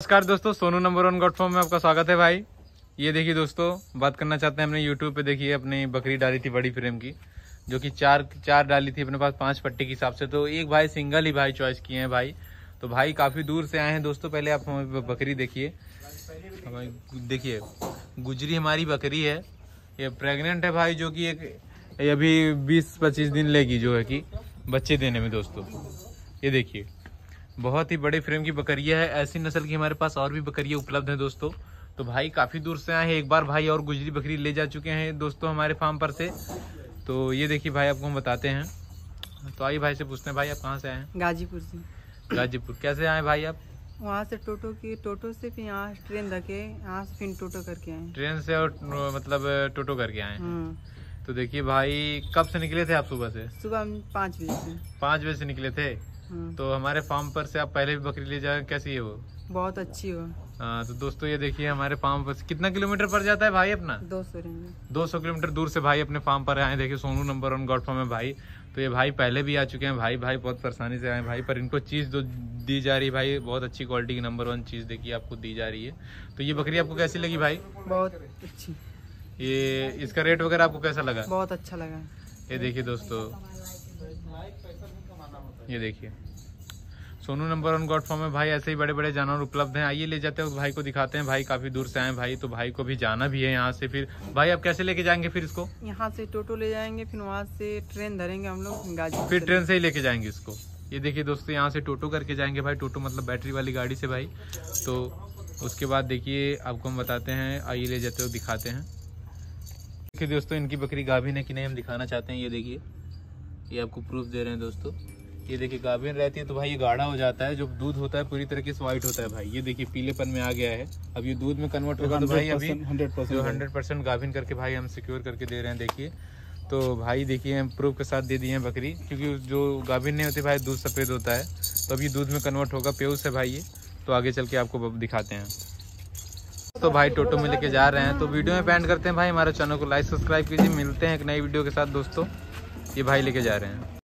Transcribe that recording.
नमस्कार दोस्तों, Sonu number one goat farm में आपका स्वागत है भाई। ये देखिए दोस्तों, बात करना चाहते हैं हमने यूट्यूब पे देखिए अपनी बकरी डाली थी बड़ी फ्रेम की, जो कि चार चार डाली थी अपने पास पाँच पट्टी के हिसाब से। तो एक भाई सिंगल ही भाई चॉइस किए हैं भाई। तो भाई काफ़ी दूर से आए हैं दोस्तों, पहले आप हमें बकरी देखिए। देखिए, गुजरी हमारी बकरी है। ये प्रेगनेंट है भाई, जो कि एक अभी बीस पच्चीस दिन लेगी, जो है कि बच्चे देने में दोस्तों। ये देखिए। बहुत ही बड़े फ्रेम की बकरियाँ है। ऐसी नस्ल की हमारे पास और भी बकरियाँ उपलब्ध हैं दोस्तों। तो भाई काफ़ी दूर से आए हैं। एक बार भाई और गुजरी बकरी ले जा चुके हैं दोस्तों हमारे फार्म पर से। तो ये देखिए भाई आपको हम बताते हैं। तो आइए भाई से पूछते हैं। भाई आप कहाँ से आए हैं? गाजीपुर से। गाजीपुर। कैसे आए भाई आप? वहाँ से टोटो की टोटो से फिर यहाँ ट्रेन धके यहाँ से फिर टोटो करके आए ट्रेन से और मतलब टोटो करके आए हम्म, तो देखिए भाई कब से निकले थे आप सुबह से? सुबह पाँच बजे से। पाँच बजे से निकले थे? तो हमारे फार्म पर से आप पहले भी बकरी ले जाए कैसी है वो? बहुत अच्छी हो हाँ तो दोस्तों ये देखिए हमारे फार्म पर कितना किलोमीटर पड़ जाता है भाई अपना? दो सौ रेंज 200 किलोमीटर दूर से भाई अपने फार्म पर आए देखिए Sonu number one goat farm है भाई। तो ये भाई पहले भी आ चुके हैं। भाई भाई बहुत परेशानी से आए भाई पर इनको चीज़ दी जा रही है भाई। बहुत अच्छी क्वालिटी की नंबर वन चीज़ देखिए आपको दी जा रही है। तो ये बकरी आपको कैसी लगी भाई? बहुत अच्छी। ये इसका रेट वगैरह आपको कैसा लगा? बहुत अच्छा लगा। ये देखिए दोस्तों। ये देखिए। Sonu number one god form में भाई ऐसे ही बड़े बड़े जानवर उपलब्ध हैं। आइए ले जाते हैं भाई को दिखाते हैं। भाई काफ़ी दूर से आए भाई तो भाई को भी जाना भी है यहाँ से फिर। भाई आप कैसे लेके जाएँगे फिर इसको? यहाँ से टोटो ले जाएँगे फिर वहाँ से ट्रेन धरेंगे हम लोग फिर ट्रेन से ही लेके जाएँगे इसको। ये देखिए दोस्तों यहाँ से टोटो करके जाएँगे भाई। टोटो मतलब बैटरी वाली गाड़ी से भाई। तो उसके बाद देखिए आपको हम बताते हैं। आइए ले जाते हो दिखाते हैं। देखिए दोस्तों इनकी बकरी गाभिन है कि नहीं हम दिखाना चाहते हैं। ये देखिए ये आपको प्रूफ दे रहे हैं दोस्तों। ये देखिए गाभिन रहती है तो भाई ये गाढ़ा हो जाता है जो दूध होता है पूरी तरीके से व्हाइट होता है भाई। ये देखिए पीलेपन में आ गया है। अब ये दूध में कन्वर्ट होगा तो भाई अभी जो हंड्रेड परसेंट गाभिन करके भाई हम सिक्योर करके दे रहे हैं देखिए। तो भाई देखिए हम प्रूफ के साथ दे दिए हैं बकरी क्योंकि जो गाभिन नहीं होती भाई दूध सफ़ेद होता है। तो अभी दूध में कन्वर्ट होगा प्योस है भाई ये। तो आगे चल के आपको दिखाते हैं। तो भाई टोटो में लेके जा रहे हैं। तो वीडियो में बैंड करते हैं भाई हमारे चैनल को लाइक सब्सक्राइब कीजिए। मिलते हैं एक नई वीडियो के साथ दोस्तों। ये भाई लेके जा रहे हैं।